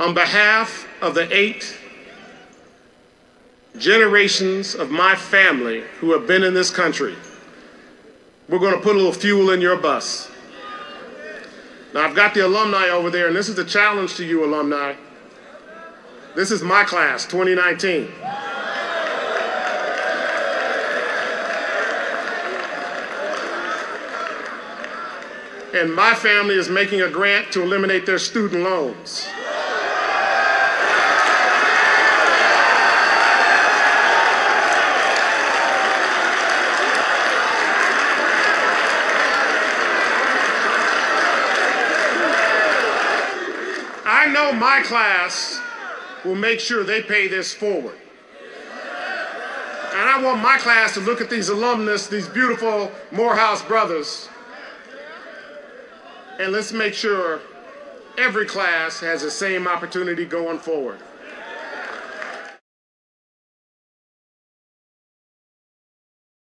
On behalf of the eight generations of my family who have been in this country, we're going to put a little fuel in your bus. Now, I've got the alumni over there, and this is a challenge to you, alumni. This is my class, 2019. And my family is making a grant to eliminate their student loans. I know my class will make sure they pay this forward. And I want my class to look at these alumnus, these beautiful Morehouse brothers, and let's make sure every class has the same opportunity going forward.